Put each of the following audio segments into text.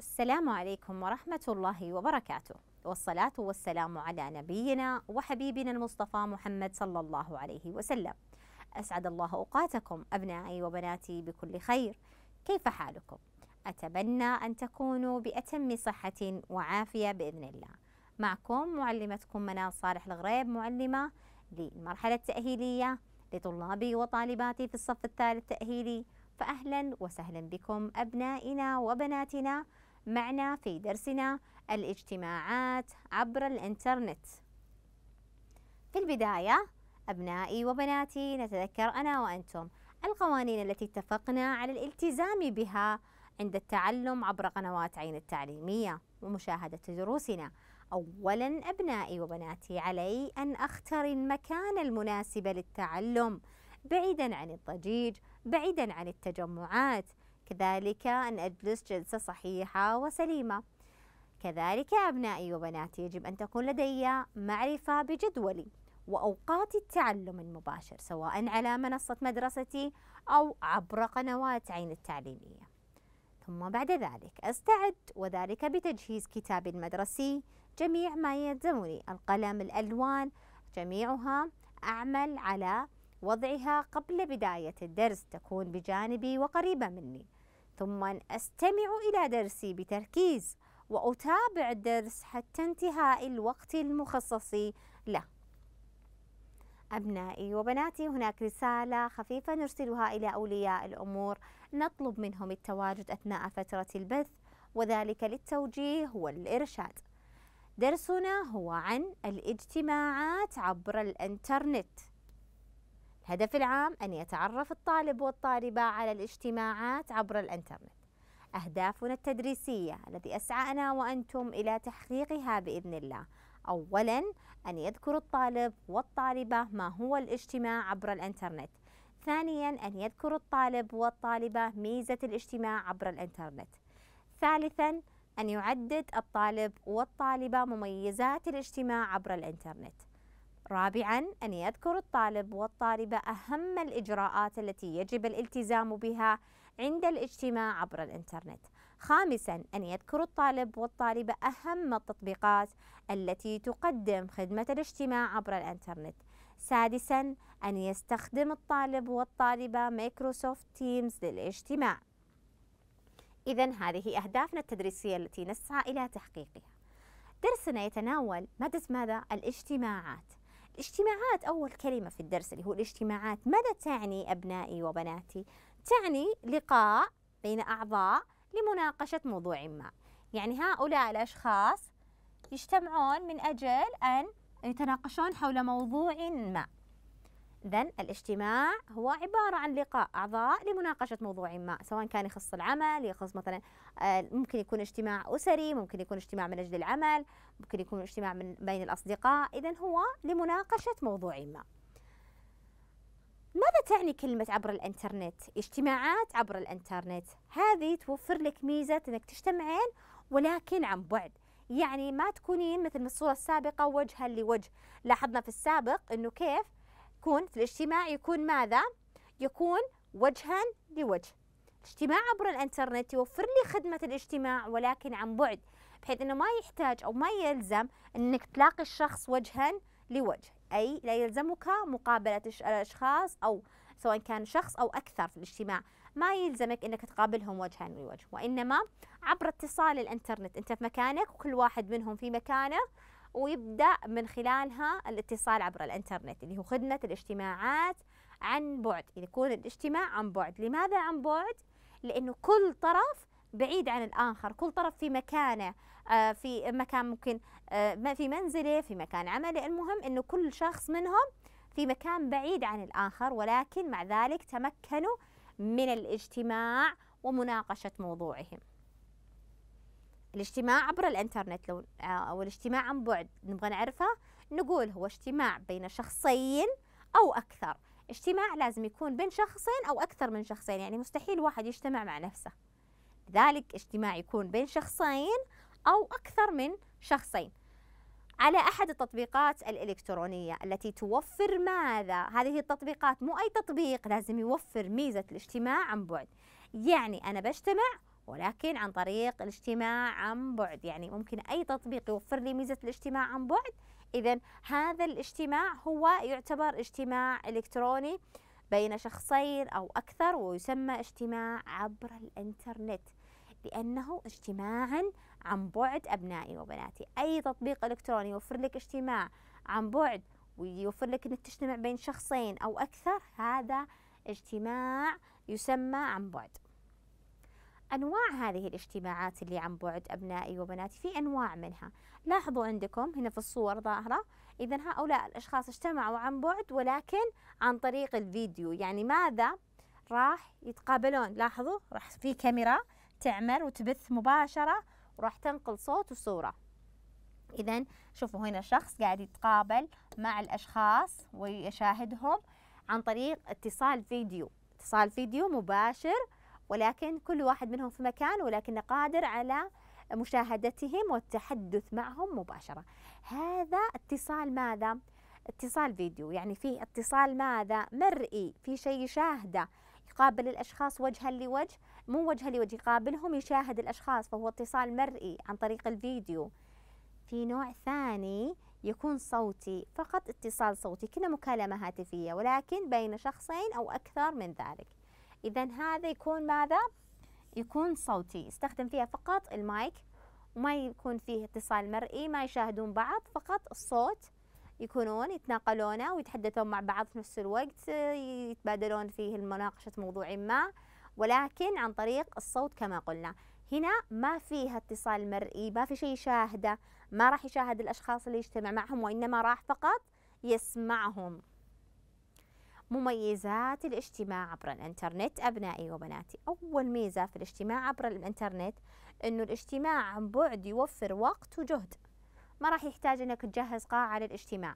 السلام عليكم ورحمة الله وبركاته. والصلاة والسلام على نبينا وحبيبنا المصطفى محمد صلى الله عليه وسلم. أسعد الله أوقاتكم أبنائي وبناتي بكل خير. كيف حالكم؟ أتمنى أن تكونوا بأتم صحة وعافية بإذن الله. معكم معلمتكم منال صالح الغريب معلمة للمرحلة التأهيلية لطلابي وطالباتي في الصف الثالث تأهيلي فأهلا وسهلا بكم أبنائنا وبناتنا. معنا في درسنا الاجتماعات عبر الإنترنت. في البداية أبنائي وبناتي نتذكر أنا وأنتم القوانين التي اتفقنا على الالتزام بها عند التعلم عبر قنوات عين التعليمية ومشاهدة دروسنا. أولا أبنائي وبناتي علي أن أختار المكان المناسب للتعلم بعيدا عن الضجيج بعيدا عن التجمعات. كذلك أن أجلس جلسة صحيحة وسليمة. كذلك أبنائي وبناتي يجب أن تكون لدي معرفة بجدولي وأوقات التعلم المباشر سواء على منصة مدرستي أو عبر قنوات عين التعليمية. ثم بعد ذلك أستعد وذلك بتجهيز كتابي المدرسي. جميع ما يلزمني القلم الألوان جميعها أعمل على وضعها قبل بداية الدرس تكون بجانبي وقريبة مني. ثم أستمع إلى درسي بتركيز وأتابع الدرس حتى انتهاء الوقت المخصص له. أبنائي وبناتي هناك رسالة خفيفة نرسلها إلى أولياء الأمور. نطلب منهم التواجد أثناء فترة البث وذلك للتوجيه والإرشاد. درسنا هو عن الاجتماعات عبر الإنترنت. الهدف العام أن يتعرف الطالب والطالبة على الاجتماعات عبر الإنترنت. أهدافنا التدريسية التي أسعى أنا وأنتم إلى تحقيقها بإذن الله. أولا أن يذكر الطالب والطالبة ما هو الاجتماع عبر الإنترنت. ثانيا أن يذكر الطالب والطالبة ميزة الاجتماع عبر الإنترنت. ثالثا أن يعدد الطالب والطالبة مميزات الاجتماع عبر الإنترنت. رابعا أن يذكر الطالب والطالبة أهم الإجراءات التي يجب الالتزام بها عند الاجتماع عبر الإنترنت. خامسا أن يذكر الطالب والطالبة أهم التطبيقات التي تقدم خدمة الاجتماع عبر الإنترنت. سادسا أن يستخدم الطالب والطالبة Microsoft Teams للاجتماع. إذا هذه أهدافنا التدريسية التي نسعى إلى تحقيقها. درسنا يتناول مادة ماذا؟ الاجتماعات. الاجتماعات أول كلمة في الدرس اللي هو الاجتماعات ماذا تعني أبنائي وبناتي؟ تعني لقاء بين أعضاء لمناقشة موضوع ما يعني هؤلاء الأشخاص يجتمعون من أجل أن يتناقشون حول موضوع ما إذا الاجتماع هو عبارة عن لقاء أعضاء لمناقشة موضوع ما سواء كان يخص العمل يخص مثلا ممكن يكون اجتماع أسري ممكن يكون اجتماع من أجل العمل ممكن يكون اجتماع من بين الأصدقاء. إذا هو لمناقشة موضوع ما. ماذا تعني كلمة عبر الإنترنت؟ اجتماعات عبر الإنترنت. هذه توفر لك ميزة أنك تجتمعين ولكن عن بعد. يعني ما تكونين مثل الصورة السابقة وجها لوجه. لاحظنا في السابق أنه كيف؟ يكون في الاجتماع يكون ماذا؟ يكون وجها لوجه. الاجتماع عبر الانترنت يوفر لي خدمة الاجتماع ولكن عن بعد بحيث إنه ما يحتاج أو ما يلزم إنك تلاقي الشخص وجها لوجه. أي لا يلزمك مقابلة الأشخاص أو سواء كان شخص أو أكثر في الاجتماع. ما يلزمك إنك تقابلهم وجها لوجه وإنما عبر اتصال الانترنت. أنت في مكانك وكل واحد منهم في مكانه ويبدأ من خلالها الاتصال عبر الانترنت اللي هو خدمة الاجتماعات عن بعد. يكون الاجتماع عن بعد. لماذا عن بعد؟ لأنه كل طرف بعيد عن الآخر كل طرف في مكانه آه في مكان ممكن آه في منزله في مكان عمله. المهم أنه كل شخص منهم في مكان بعيد عن الآخر ولكن مع ذلك تمكنوا من الاجتماع ومناقشة موضوعهم. الاجتماع عبر الإنترنت لو أو الاجتماع عن بعد نبغى نعرفه نقول هو اجتماع بين شخصين أو أكثر. اجتماع لازم يكون بين شخصين أو أكثر من شخصين يعني مستحيل واحد يجتمع مع نفسه. لذلك اجتماع يكون بين شخصين أو أكثر من شخصين. على أحد التطبيقات الإلكترونية التي توفر ماذا؟ هذه التطبيقات مو أي تطبيق لازم يوفر ميزة الاجتماع عن بعد. يعني أنا بجتمع ولكن عن طريق الاجتماع عن بعد. يعني ممكن أي تطبيق يوفر لي ميزة الاجتماع عن بعد إذا هذا الاجتماع هو يعتبر اجتماع إلكتروني بين شخصين أو أكثر ويسمى اجتماع عبر الإنترنت لأنه اجتماعا عن بعد أبنائي وبناتي. أي تطبيق إلكتروني يوفر لك اجتماع عن بعد ويوفر لك أنك تجتمع بين شخصين أو أكثر هذا اجتماع يسمى عن بعد. أنواع هذه الاجتماعات اللي عن بعد أبنائي وبناتي في أنواع منها. لاحظوا عندكم هنا في الصور ظاهرة إذا هؤلاء الأشخاص اجتمعوا عن بعد ولكن عن طريق الفيديو يعني ماذا؟ راح يتقابلون. لاحظوا؟ راح في كاميرا تعمل وتبث مباشرة وراح تنقل صوت وصورة. إذا شوفوا هنا شخص قاعد يتقابل مع الأشخاص ويشاهدهم عن طريق اتصال فيديو. اتصال فيديو مباشر ولكن كل واحد منهم في مكان ولكن قادر على مشاهدتهم والتحدث معهم مباشرة. هذا اتصال ماذا؟ اتصال فيديو. يعني في اتصال ماذا؟ مرئي. في شيء يشاهده. يقابل الأشخاص وجها لوجه. مو وجها لوجه يقابلهم يشاهد الأشخاص. فهو اتصال مرئي عن طريق الفيديو. في نوع ثاني يكون صوتي. فقط اتصال صوتي. كنا مكالمة هاتفية. ولكن بين شخصين أو أكثر من ذلك. إذا هذا يكون ماذا؟ يكون صوتي. يستخدم فيها فقط المايك. وما يكون فيه اتصال مرئي ما يشاهدون بعض فقط الصوت يكونون يتناقلونه ويتحدثون مع بعض في نفس الوقت يتبادلون فيه المناقشة موضوع ما ولكن عن طريق الصوت كما قلنا. هنا ما فيها اتصال مرئي ما في شيء يشاهده ما راح يشاهد الأشخاص اللي يجتمع معهم وإنما راح فقط يسمعهم. مميزات الاجتماع عبر الإنترنت. أبنائي وبناتي أول ميزة في الاجتماع عبر الإنترنت أنه الاجتماع عن بعد يوفر وقت وجهد. ما راح يحتاج أنك تجهز قاعة للاجتماع.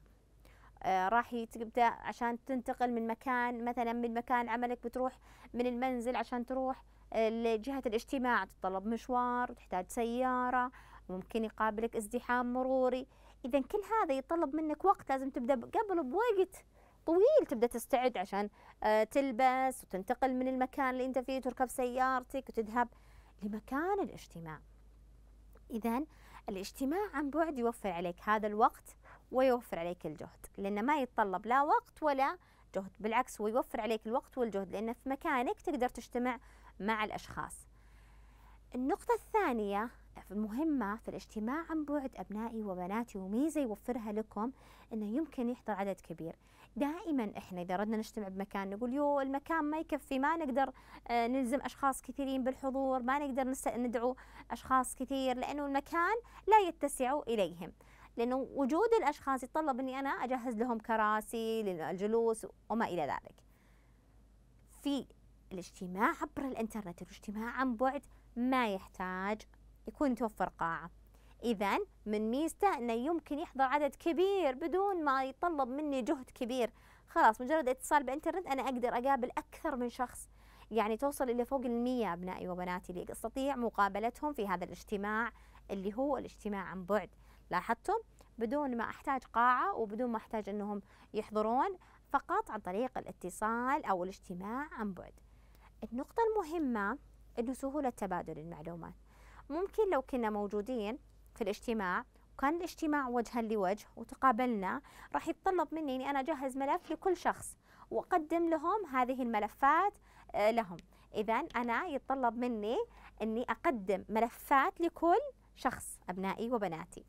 آه راح تبدأ عشان تنتقل من مكان مثلا من مكان عملك بتروح من المنزل عشان تروح آه لجهة الاجتماع. تتطلب مشوار وتحتاج سيارة ممكن يقابلك ازدحام مروري. إذا كل هذا يتطلب منك وقت لازم تبدأ قبل بوقت طويل تبدأ تستعد عشان آه، تلبس وتنتقل من المكان اللي أنت فيه تركب سيارتك وتذهب لمكان الاجتماع. اذا الاجتماع عن بعد يوفر عليك هذا الوقت ويوفر عليك الجهد لأنه ما يتطلب لا وقت ولا جهد بالعكس هو يوفر عليك الوقت والجهد لأنه في مكانك تقدر تجتمع مع الأشخاص. النقطة الثانية المهمة في الاجتماع عن بعد أبنائي وبناتي وميزة يوفرها لكم أنه يمكن يحضر عدد كبير. دائما إحنا إذا ردنا نجتمع بمكان نقول يو المكان ما يكفي ما نقدر آه، نلزم أشخاص كثيرين بالحضور ما نقدر ندعو أشخاص كثير لأنه المكان لا يتسع إليهم. لأنه وجود الأشخاص يتطلب إني أنا أجهز لهم كراسي للجلوس وما إلى ذلك. في الاجتماع عبر الإنترنت الاجتماع عن بعد ما يحتاج يكون متوفر قاعة. إذا من ميزته أنه يمكن يحضر عدد كبير بدون ما يطلب مني جهد كبير. خلاص مجرد اتصال بإنترنت أنا أقدر أقابل أكثر من شخص. يعني توصل إلى فوق المية أبنائي وبناتي اللي أستطيع مقابلتهم في هذا الاجتماع اللي هو الاجتماع عن بعد. لاحظتم؟ بدون ما أحتاج قاعة وبدون ما أحتاج أنهم يحضرون فقط عن طريق الاتصال أو الاجتماع عن بعد. النقطة المهمة أنه سهولة تبادل المعلومات. ممكن لو كنا موجودين في الاجتماع وكان الاجتماع وجها لوجه وتقابلنا راح يتطلب مني إني أنا أجهز ملف لكل شخص وأقدم لهم هذه الملفات آه، لهم. اذا أنا يتطلب مني إني أقدم ملفات لكل شخص أبنائي وبناتي.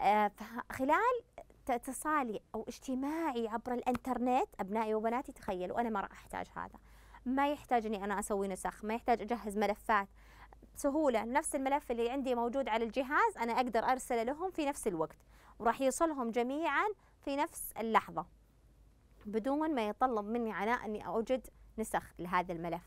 آه، خلال اتصالي أو اجتماعي عبر الإنترنت أبنائي وبناتي تخيلوا أنا ما راح أحتاج هذا. ما يحتاج إني أنا أسوي نسخ ما يحتاج أجهز ملفات. سهولة. نفس الملف اللي عندي موجود على الجهاز أنا أقدر أرسله لهم في نفس الوقت. وراح يوصلهم جميعا في نفس اللحظة بدون ما يطلب مني عناء أني أوجد نسخ لهذا الملف.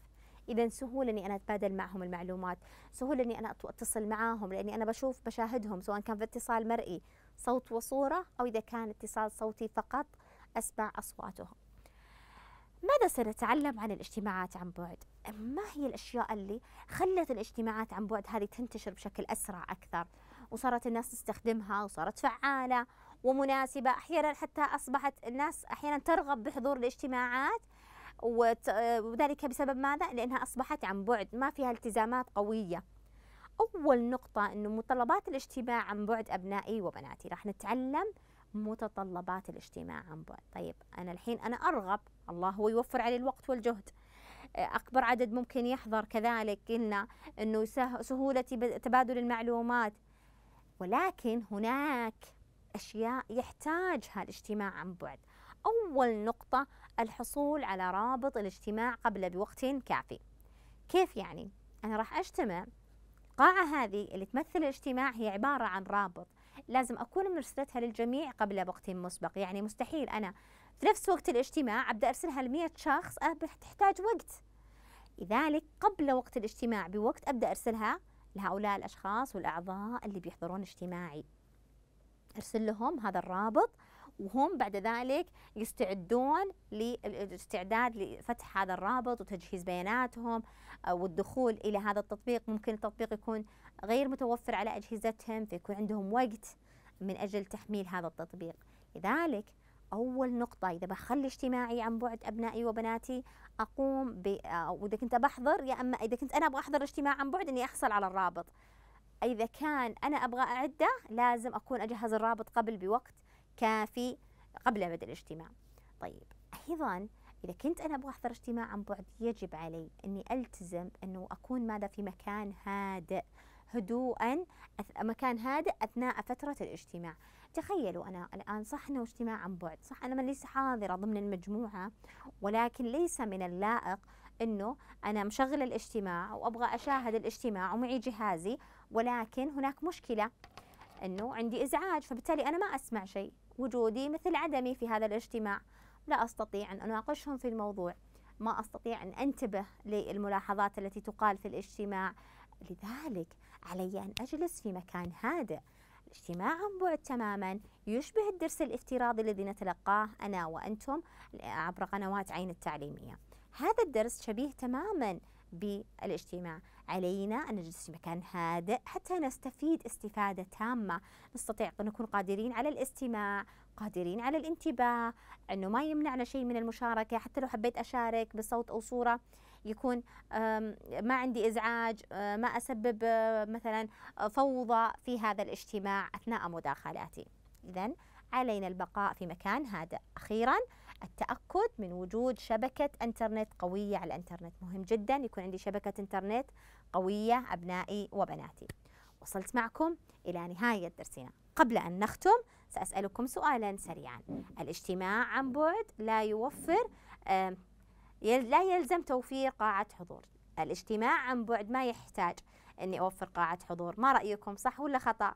إذا سهولة إني أنا أتبادل معهم المعلومات سهولة إني أنا أتصل معاهم لأني أنا بشوف بشاهدهم سواء كان في اتصال مرئي صوت وصورة أو إذا كان اتصال صوتي فقط أسمع أصواتهم. ماذا سنتعلم عن الاجتماعات عن بعد؟ ما هي الأشياء اللي خلت الاجتماعات عن بعد هذه تنتشر بشكل أسرع أكثر وصارت الناس تستخدمها وصارت فعالة ومناسبة أحيانا حتى أصبحت الناس أحيانا ترغب بحضور الاجتماعات وذلك بسبب ماذا؟ لأنها أصبحت عن بعد ما فيها التزامات قوية أول نقطة أنه متطلبات الاجتماع عن بعد أبنائي وبناتي راح نتعلم متطلبات الاجتماع عن بعد. طيب أنا الحين أنا أرغب الله هو يوفر علي الوقت والجهد. أكبر عدد ممكن يحضر كذلك قلنا أنه سهولة تبادل المعلومات. ولكن هناك أشياء يحتاجها الاجتماع عن بعد. أول نقطة الحصول على رابط الاجتماع قبل بوقت كافي. كيف يعني؟ أنا راح أجتمع. القاعة هذه اللي تمثل الاجتماع هي عبارة عن رابط. لازم أكون مرسلتها للجميع قبل وقت مسبق. يعني مستحيل أنا في نفس وقت الاجتماع أبدأ أرسلها لمية شخص تحتاج وقت. لذلك قبل وقت الاجتماع بوقت أبدأ أرسلها لهؤلاء الأشخاص والأعضاء اللي بيحضرون اجتماعي. أرسل لهم هذا الرابط وهم بعد ذلك يستعدون للاستعداد لفتح هذا الرابط وتجهيز بياناتهم آه، والدخول إلى هذا التطبيق. ممكن التطبيق يكون غير متوفر على أجهزتهم فيكون عندهم وقت من أجل تحميل هذا التطبيق. لذلك أول نقطة إذا بخلي اجتماعي عن بعد أبنائي وبناتي أقوم ب آه، وإذا كنت بحضر يا أما إذا كنت أنا أبغى أحضر اجتماع عن بعد إني أحصل على الرابط. إذا كان أنا أبغى أعدة لازم أكون أجهز الرابط قبل بوقت. كافي قبل بدء الاجتماع. طيب أيضا إذا كنت أنا أبغى أحضر اجتماع عن بعد يجب علي أني ألتزم أنه أكون ماذا في مكان هادئ هدوءا مكان هادئ أثناء فترة الاجتماع. تخيلوا أنا الآن صح أنه اجتماع عن بعد صح أنا ليس حاضرة ضمن المجموعة ولكن ليس من اللائق أنه أنا مشغل الاجتماع وأبغى أشاهد الاجتماع ومعي جهازي ولكن هناك مشكلة أنه عندي إزعاج فبالتالي أنا ما أسمع شيء. وجودي مثل عدمي في هذا الاجتماع. لا أستطيع أن أناقشهم في الموضوع. ما أستطيع أن أنتبه للملاحظات التي تقال في الاجتماع. لذلك علي أن أجلس في مكان هادئ. الاجتماع عن بعد تماما. يشبه الدرس الافتراضي الذي نتلقاه أنا وأنتم عبر قنوات عين التعليمية. هذا الدرس شبيه تماما بالاجتماع. علينا أن نجلس في مكان هادئ حتى نستفيد استفادة تامة. نستطيع أن نكون قادرين على الاستماع قادرين على الانتباه. أنه ما يمنعنا شيء من المشاركة. حتى لو حبيت أشارك بصوت أو صورة يكون ما عندي إزعاج ما أسبب مثلا فوضى في هذا الاجتماع أثناء مداخلاتي. اذا علينا البقاء في مكان هادئ. أخيرا التأكد من وجود شبكة إنترنت قوية على الإنترنت. مهم جدا يكون عندي شبكة إنترنت قوية أبنائي وبناتي. وصلت معكم إلى نهاية درسنا. قبل أن نختم سأسألكم سؤالا سريعا. الاجتماع عن بعد لا يوفر لا يلزم توفير قاعة حضور. الاجتماع عن بعد ما يحتاج أني أوفر قاعة حضور. ما رأيكم صح ولا خطأ؟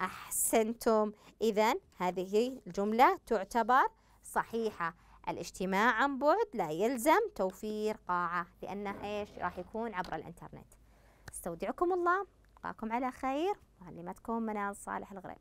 أحسنتم. إذا هذه الجملة تعتبر صحيحة. الاجتماع عن بعد لا يلزم توفير قاعة لأنه إيش راح يكون عبر الإنترنت. استودعكم الله ألقاكم على خير. معلمتكم منال صالح الغريب.